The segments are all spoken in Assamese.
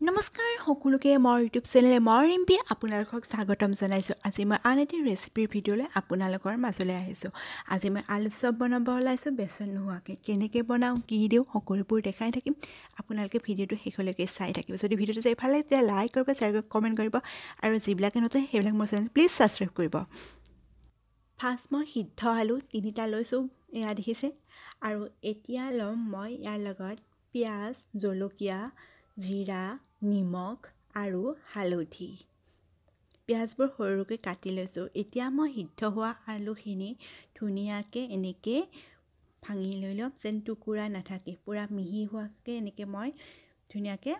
নমস্কাৰ সকলোকে মোৰ ইউটিউব চেনেলে মই ৰিম্পি আপোনালোকক স্বাগতম জনাইছোঁ। আজি মই আন এটি ৰেচিপিৰ ভিডিঅ'লৈ আপোনালোকৰ মাজলৈ আহিছোঁ। আজি মই আলু চপ বনাব ওলাইছোঁ বেচন নোহোৱাকৈ। কেনেকৈ বনাওঁ কি দিওঁ সকলোবোৰ দেখাই থাকিম। আপোনালোকে ভিডিঅ'টো শেষলৈকে চাই থাকিব। যদি ভিডিঅ'টো চাই ভাল লাগে তেতিয়া লাইক কৰিব শ্বেয়াৰ কৰিব কমেণ্ট কৰিব। আৰু যিবিলাকে নতুন সেইবিলাক মোৰ চেনেল প্লিজ ছাবস্ক্ৰাইব কৰিব। ফাৰ্ষ্ট মই সিদ্ধ আলু তিনিটা লৈছোঁ এয়া দেখিছে। আৰু এতিয়া ল'ম মই ইয়াৰ লগত পিঁয়াজ জলকীয়া জিৰা নিমখ আৰু হালধি। পিঁয়াজবোৰ সৰুকৈ কাটি লৈছোঁ। এতিয়া মই সিদ্ধ হোৱা আলুখিনি ধুনীয়াকৈ এনেকৈ ভাঙি লৈ ল'ম। যেন টুকুৰা নাথাকে। পূৰা মিহি হোৱাকৈ এনেকৈ মই ধুনীয়াকৈ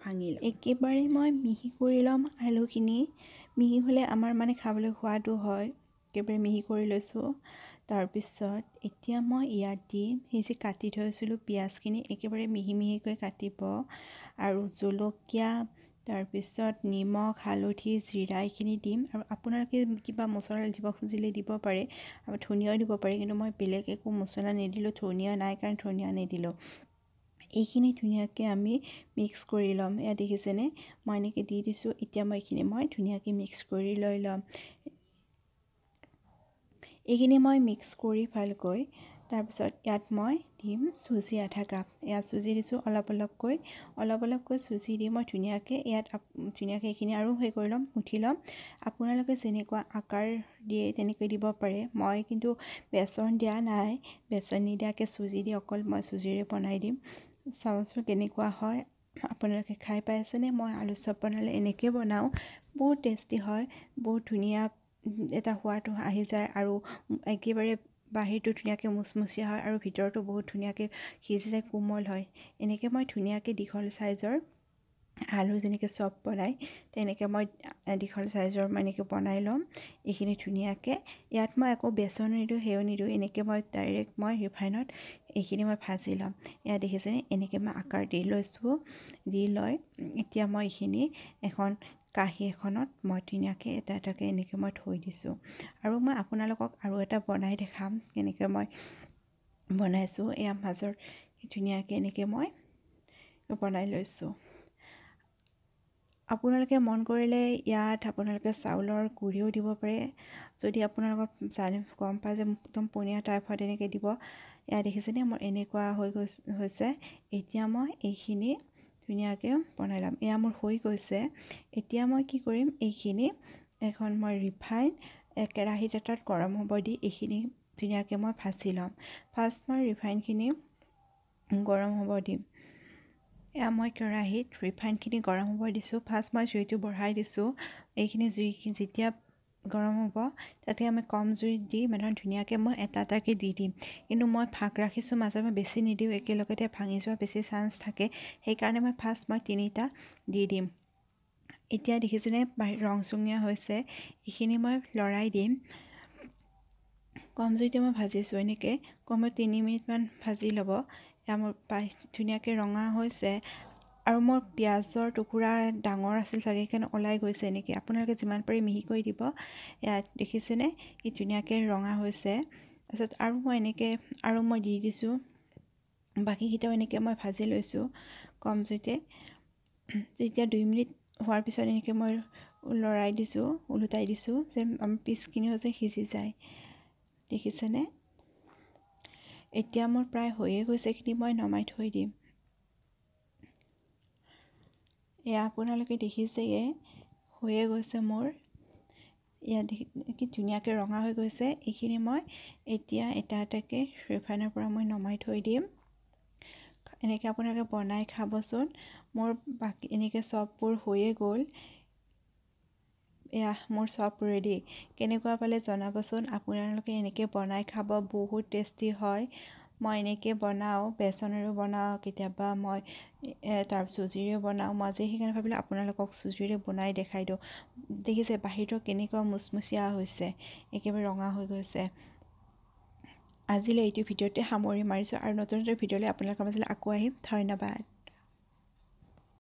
ভাঙি ল'ম। একেবাৰে মই মিহি কৰি ল'ম আলুখিনি। মিহি হ'লে আমাৰ মানে খাবলৈ সোৱাদো হয়। একেবাৰে মিহি কৰি লৈছোঁ। তাৰপিছত এতিয়া মই ইয়াত দিম সেই যে কাটি থৈছিলোঁ পিঁয়াজখিনি একেবাৰে মিহি মিহিকৈ কাটিব আৰু জলকীয়া তাৰপিছত নিমখ হালধি জিৰা এইখিনি দিম আৰু আপোনালোকে কিবা মছলা দিব খুজিলে দিব পাৰে আৰু ধনিয়াও দিব পাৰে কিন্তু মই বেলেগ একো মছলা নিদিলোঁ ধনিয়া নাই কাৰণে ধনিয়া নিদিলোঁ। এইখিনি ধুনীয়াকৈ আমি মিক্স কৰি ল'ম। এয়া দেখিছেনে? মই এনেকৈ দি দিছোঁ এতিয়া মই এইখিনি মই ধুনীয়াকৈ মিক্স কৰি লৈ ল'ম। এইখিনি মই মিক্স কৰি ভালকৈ তাৰপিছত ইয়াত মই দিম চুজি আধা কাপ। ইয়াত চুজি দিছোঁ অলপ অলপকৈ। অলপ অলপকৈ চুজি দি মই ধুনীয়াকৈ ইয়াত ধুনীয়াকৈ এইখিনি আৰু সেই কৰি ল'ম মুঠি ল'ম। আপোনালোকে যেনেকুৱা আকাৰ দিয়ে তেনেকৈ দিব পাৰে। মই কিন্তু বেচন দিয়া নাই। বেচন নিদিয়াকৈ চুজি দি অকল মই চুজিৰে বনাই দিম। চাবচোন কেনেকুৱা হয়। আপোনালোকে খাই পাইছেনে? মই আলু চপ বনালে এনেকৈ বনাওঁ। বহুত টেষ্টি হয়। বহুত ধুনীয়া এটা সোৱাদ আহি যায় আৰু একেবাৰে বাহিৰটো ধুনীয়াকৈ মুচমুচীয়া হয় আৰু ভিতৰতো বহুত ধুনীয়াকৈ সিজি যায় কোমল হয়। এনেকৈ মই ধুনীয়াকৈ দীঘল চাইজৰ আলু যেনেকৈ চপ বনাই তেনেকৈ মই দীঘল চাইজৰ মই এনেকৈ বনাই ল'ম এইখিনি ধুনীয়াকৈ ইয়াত মই একো বেচন নিদিওঁ সেও নিদিওঁ এনেকৈ মই ডাইৰেক্ট মই ৰিফাইনত এইখিনি মই ভাজি ল'ম এয়া দেখিছেনে এনেকৈ মই আকাৰ দি লৈছোঁ দি লৈ এতিয়া মই এইখিনি এখন কাঁহী এখনত মই ধুনীয়াকৈ এটা এটাকৈ এনেকৈ মই থৈ দিছোঁ আৰু মই আপোনালোকক আৰু এটা বনাই দেখাম কেনেকৈ মই বনাইছোঁ এয়া মাজৰ ধুনীয়াকৈ এনেকৈ মই বনাই লৈছোঁ আপোনালোকে মন কৰিলে ইয়াত আপোনালোকে চাউলৰ গুড়িও দিব পাৰে। যদি আপোনালোকক জানি গম পায় যে একদম পনীয়া টাইপ হয় তেনেকৈ দিব এয়া দেখিছেনে মোৰ এনেকুৱা হৈ গৈছে হৈছে। এতিয়া মই এইখিনি ধুনীয়াকৈ বনাই ল'ম। এয়া মোৰ হৈ গৈছে। এতিয়া মই কি কৰিম এইখিনি এখন মই ৰিফাইন কেৰাহীত এটাত গৰম হ'ব দি এইখিনি ধুনীয়াকৈ মই ভাজি ল'ম। ফাৰ্ষ্ট মই ৰিফাইনখিনি গৰম হ'ব দিম। এয়া মই কেৰাহীত ৰিফাইনখিনি গৰম হ'ব দিছোঁ। ফাৰ্ষ্ট মই জুইটো বঢ়াই দিছোঁ। এইখিনি জুইখিনি যেতিয়া গৰম হ'ব তাতে আমি কম জুইত দি মানে ধুনীয়াকৈ মই এটা এটাকৈ দি দিম। কিন্তু মই ভাগ ৰাখিছোঁ মাজে মই বেছি নিদিওঁ একেলগতে ভাঙি যোৱা বেছি চান্স থাকে। সেইকাৰণে মই ফাৰ্ষ্ট মই তিনিটা দি দিম। এতিয়া দেখিছেনে ৰংচঙীয়া হৈছে এইখিনি মই লৰাই দিম। কম জুইতে মই ভাজিছোঁ এনেকৈ। কমেও তিনি মিনিটমান ভাজি ল'ব। পাই ধুনীয়াকৈ ৰঙা হৈছে। আৰু মোৰ পিঁয়াজৰ টুকুৰা ডাঙৰ আছিল চাগে সেইকাৰণে ওলাই গৈছে এনেকৈ। আপোনালোকে যিমান পাৰি কৰি দিব। ইয়াত দেখিছেনে? ই ধুনীয়াকৈ ৰঙা হৈছে। তাৰপিছত আৰু মই এনেকৈ আৰু মই দি দিছোঁ। বাকীকেইটাও এনেকৈ মই ভাজি লৈছোঁ কম জুইতে যেতিয়া দুই মিনিট হোৱাৰ পিছত এনেকৈ মই লৰাই দিছোঁ ওলোটাই দিছোঁ যে আমাৰ পিচখিনিও যে সিজি যায়। দেখিছেনে? এতিয়া মোৰ প্ৰায় হৈয়ে গৈছে এইখিনি মই নমাই থৈ দিম। এয়া আপোনালোকে দেখিছেয়ে হৈয়ে গৈছে মোৰ। ইয়াত কি ধুনীয়াকৈ ৰঙা হৈ গৈছে এইখিনি মই এতিয়া এটা এটাকৈ ৰিফাইনৰ পৰা মই নমাই থৈ দিম। এনেকৈ আপোনালোকে বনাই খাবচোন। মোৰ বাকী এনেকৈ চববোৰ হৈয়ে গ'ল। এয়া মোৰ চব ৰেডি কেনেকুৱা পালে জনাবচোন? আপোনালোকে এনেকৈ বনাই খাব বহুত টেষ্টি হয়। মই এনেকৈ বনাওঁ বেচনেৰেও বনাওঁ কেতিয়াবা মই তাৰ চুজিৰেও বনাওঁ। মই আজি সেইকাৰণে ভাবিলোঁ আপোনালোকক চুজিৰে বনাই দেখাই দিওঁ। দেখিছে বাহিৰটো কেনেকুৱা মুচমুচীয়া হৈছে একেবাৰে ৰঙা হৈ গৈছে। আজিলৈ এইটো ভিডিঅ'তে সামৰি মাৰিছোঁ আৰু নতুন নতুন ভিডিঅ'লৈ আপোনালোকৰ মাজলৈ আকৌ আহিম। ধন্যবাদ।